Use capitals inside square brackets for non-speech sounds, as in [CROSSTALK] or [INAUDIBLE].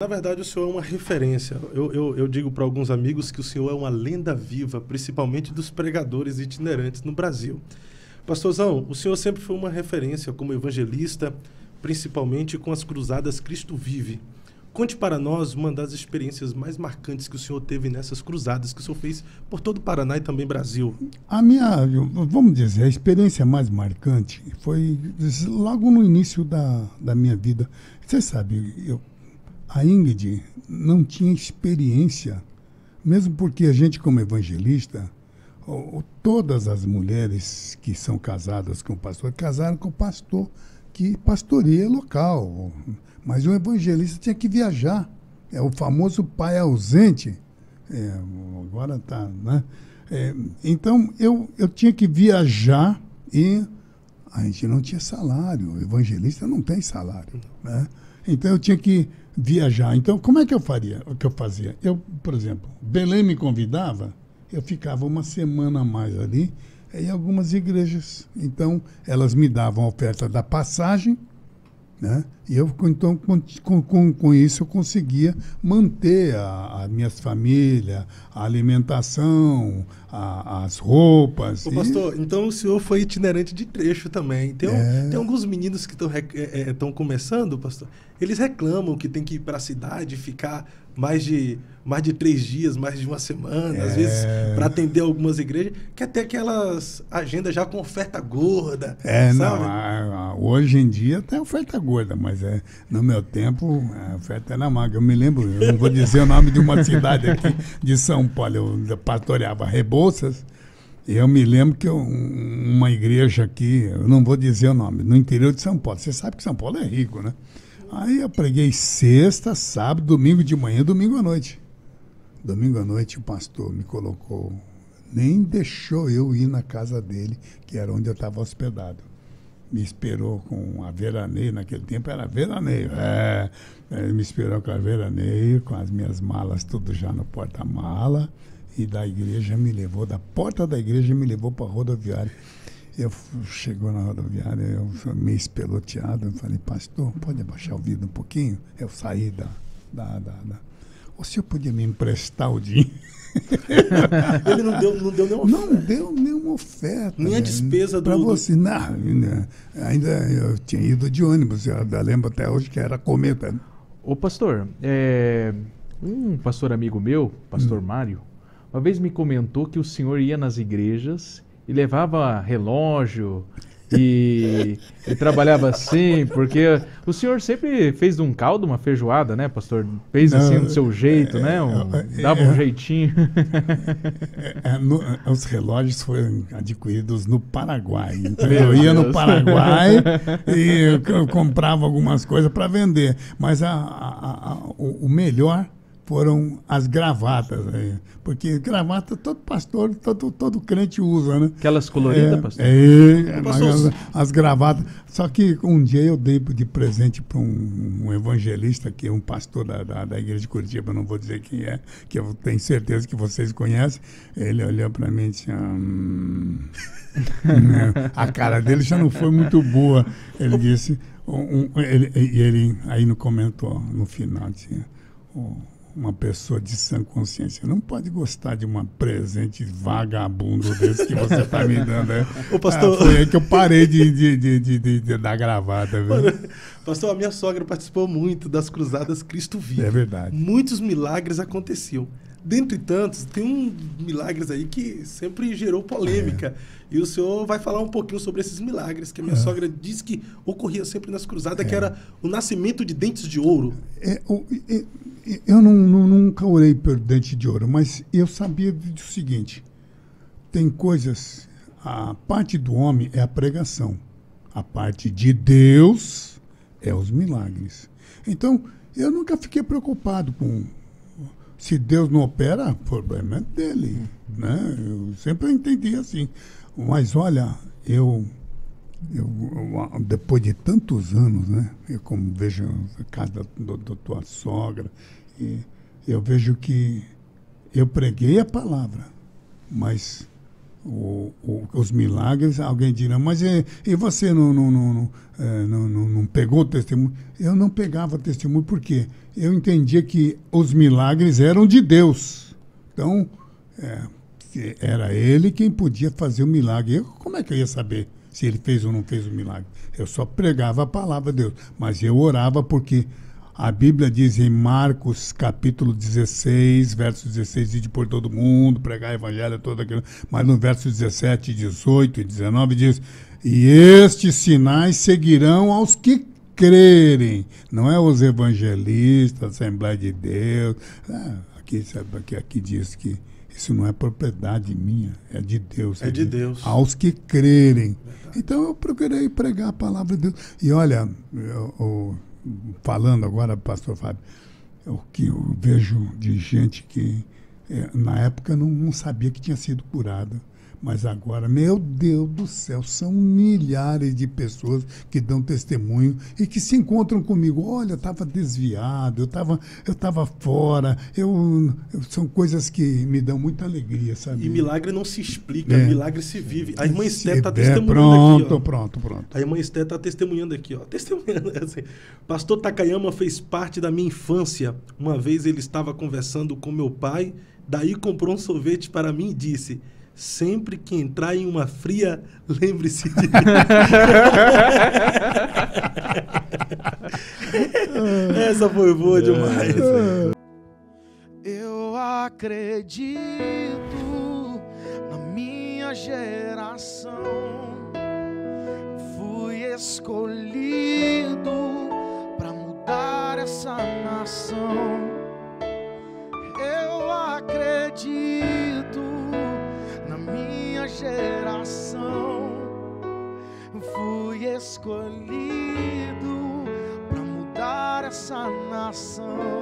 Na verdade, o senhor é uma referência. Eu, eu, eu digo para alguns amigos que o senhor é uma lenda viva, principalmente dos pregadores itinerantes no Brasil. Pastorzão, o senhor sempre foi uma referência como evangelista, principalmente com as cruzadas Cristo Vive. Conte para nós uma das experiências mais marcantes que o senhor teve nessas cruzadas que o senhor fez por todo o Paraná e também Brasil. A minha, vamos dizer, a experiência mais marcante foi logo no início da, da minha vida. Você sabe, eu a Ingrid não tinha experiência, mesmo porque a gente, como evangelista, todas as mulheres que são casadas com o pastor casaram com o pastor que pastoreia local. Mas o evangelista tinha que viajar. É o famoso pai ausente. É, agora está, né? É, então eu, eu tinha que viajar e a gente não tinha salário. O evangelista não tem salário. Né? Então eu tinha que viajar. Então, como é que eu faria? O que eu fazia? Eu, por exemplo, Belém me convidava, eu ficava uma semana a mais ali em algumas igrejas. Então, elas me davam a oferta da passagem, né? E eu, então, com, com, com isso, eu conseguia manter a, a minha família, a alimentação, a, as roupas. Ô, pastor, e... então o senhor foi itinerante de trecho também. Tem, é... tem alguns meninos que estão é, é, começando, pastor, eles reclamam que tem que ir para a cidade, ficar mais de, mais de três dias, mais de uma semana, é... às vezes para atender algumas igrejas, que até aquelas agendas já com oferta gorda. É, sabe? não, a, a, hoje em dia tem oferta gorda, mas é, no meu tempo a oferta era magra. Eu me lembro, eu não vou dizer o nome de uma cidade aqui de São Paulo, eu pastoreava Rebouças. Eu me lembro que eu, uma igreja aqui, eu não vou dizer o nome, no interior de São Paulo. Você sabe que São Paulo é rico, né? Aí eu preguei sexta, sábado, domingo de manhã, domingo à noite. Domingo à noite o pastor me colocou, nem deixou eu ir na casa dele, que era onde eu estava hospedado. Me esperou com a veraneio, naquele tempo era veraneio. É, ele me esperou com a veraneio, com as minhas malas tudo já no porta-mala, e da igreja me levou, da porta da igreja me levou para a rodoviária. Eu chegou na rodoviária, eu meio espeloteado, eu falei, pastor, pode abaixar o vidro um pouquinho? Eu saí da, da, da, da. O senhor podia me emprestar o dinheiro? [LAUGHS] Ele não deu, não deu nenhuma oferta. Não deu nenhuma oferta. Nem a despesa do. Para você, não, ainda eu tinha ido de ônibus, eu lembro até hoje que era cometa. Ô pastor, é, um pastor amigo meu, pastor hum. Mário, uma vez me comentou que o senhor ia nas igrejas e levava relógio e, e, trabalhava assim, porque o senhor sempre fez um caldo uma feijoada, né, pastor? Fez assim Não, do seu jeito, né? Um, é, é, dava um é. jeitinho. No, os relógios foram adquiridos no Paraguai. Então eu ia no Paraguai [LAUGHS] e eu comprava algumas coisas para vender. Mas a, a, a, o, o melhor foram as gravatas. Aí. Porque gravata todo pastor, todo, todo crente usa, né? Aquelas coloridas, é, pastor? É, as, as, gravatas. Só que um dia eu dei de presente para um, um, evangelista, que é um pastor da, da, da, igreja de Curitiba, não vou dizer quem é, que eu tenho certeza que vocês conhecem. Ele olhou para mim e disse. Hum... [LAUGHS] a cara dele já não foi muito boa. Ele disse. Um, um, ele, ele aí no comentou no final tinha uma pessoa de sã consciência não pode gostar de um presente vagabundo desse que você está me dando. Né? [LAUGHS] O pastor... Ah, foi aí que eu parei de, de, de, de, de, de dar gravata. Viu? pastor, a minha sogra participou muito das cruzadas Cristo Vivo. É verdade. Muitos milagres aconteciam. Dentre tantos, tem um milagres aí que sempre gerou polêmica. É. E o senhor vai falar um pouquinho sobre esses milagres, que a minha é. sogra disse que ocorria sempre nas cruzadas, é. que era o nascimento de dentes de ouro. É, o, eu não, não, nunca orei por dente de ouro, mas eu sabia do seguinte: tem coisas. A parte do homem é a pregação, a parte de Deus é os milagres. Então, eu nunca fiquei preocupado com. Se Deus não opera, o problema é dele. Né? Eu sempre entendi assim. Mas olha, eu eu, depois de tantos anos, né, eu como vejo a casa da, da tua sogra, eu vejo que eu preguei a palavra, mas o, o, os milagres, alguém dirá, mas e, e você não, não, não, é, não, não, não pegou o testemunho? Eu não pegava testemunho porque eu entendia que os milagres eram de Deus. Então, é, era ele quem podia fazer o milagre. Eu, como é que eu ia saber se ele fez ou não fez o milagre? Eu só pregava a palavra de Deus, mas eu orava porque a Bíblia diz em Marcos capítulo 16, verso 16, de por todo mundo, pregar evangelho, todo aquilo. Mas no verso 17, 18 e 19 diz: E estes sinais seguirão aos que crerem. Não é os evangelistas, Assembleia de Deus. Ah, aqui, aqui, aqui diz que isso não é propriedade minha, é de Deus. É de Deus. Aos que crerem. Então eu procurei pregar a palavra de Deus. E olha, eu, eu, falando agora, pastor Fábio, o que eu vejo de gente que é, na época não, não sabia que tinha sido curada. Mas agora, meu Deus do céu, são milhares de pessoas que dão testemunho e que se encontram comigo. Olha, eu estava desviado, eu estava eu tava fora. Eu, eu, são coisas que me dão muita alegria, sabe? E milagre não se explica, é. milagre se vive. A irmã Esté está É, testemunhando pronto, aqui. Ó. pronto, pronto. A irmã Esté está testemunhando aqui, ó. Testemunhando [LAUGHS] assim. Pastor Takayama fez parte da minha infância. Uma vez ele estava conversando com meu pai, daí comprou um sorvete para mim e disse: Sempre que entrar em uma fria, lembre-se de mim. [LAUGHS] Essa foi boa demais. Eu acredito na minha geração. Fui escolhido para mudar essa nação. escolhido para mudar essa nação.